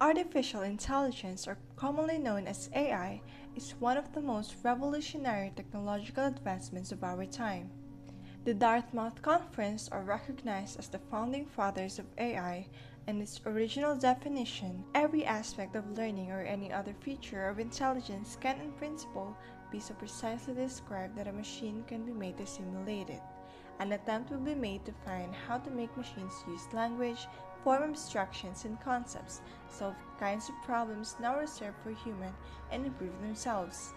Artificial intelligence, or commonly known as AI, is one of the most revolutionary technological advancements of our time. The Dartmouth Conference are recognized as the founding fathers of AI, and its original definition every aspect of learning or any other feature of intelligence can, in principle, be so precisely described that a machine can be made to simulate it. An attempt will be made to find how to make machines use language, form abstractions and concepts, solve kinds of problems now reserved for human, and improve themselves.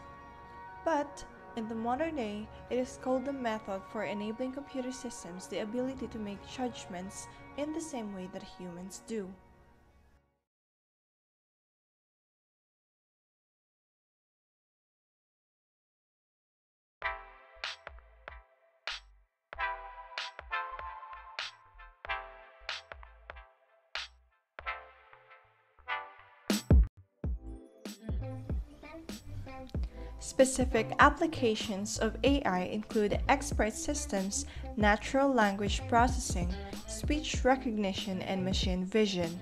But, in the modern day, it is called the method for enabling computer systems the ability to make judgments in the same way that humans do. Specific applications of AI include expert systems, natural language processing, speech recognition, and machine vision.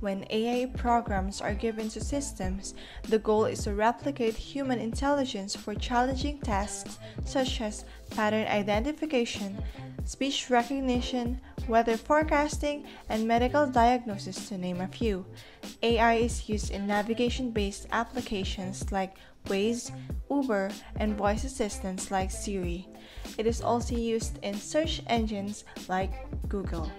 When AI programs are given to systems, the goal is to replicate human intelligence for challenging tasks such as pattern identification, speech recognition, weather forecasting, and medical diagnosis, to name a few. AI is used in navigation based applications like Waze, Uber, and voice assistants like Siri. It is also used in search engines like Google.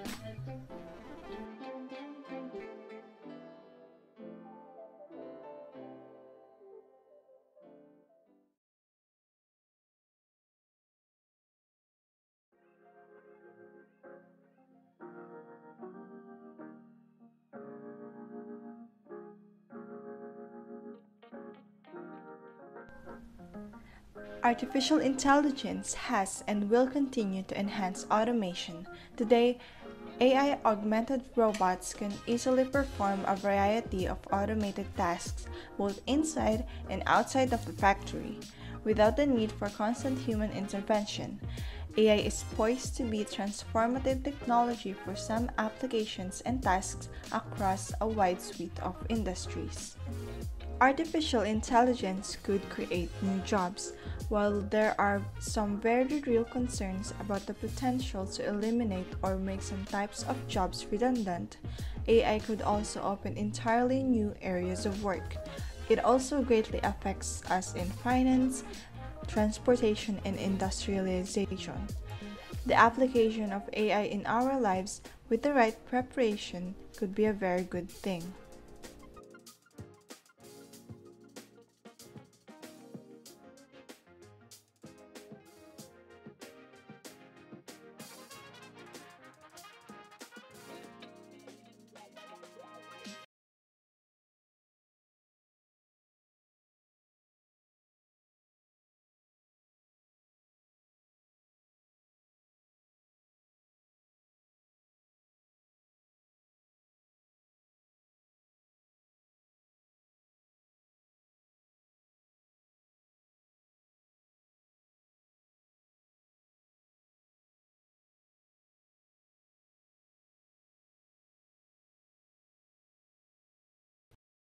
Artificial intelligence has and will continue to enhance automation. Today, AI augmented robots can easily perform a variety of automated tasks both inside and outside of the factory without the need for constant human intervention. AI is poised to be transformative technology for some applications and tasks across a wide suite of industries. Artificial intelligence could create new jobs, while there are some very real concerns about the potential to eliminate or make some types of jobs redundant. AI could also open entirely new areas of work. It also greatly affects us in finance, transportation, and industrialization. The application of AI in our lives with the right preparation could be a very good thing.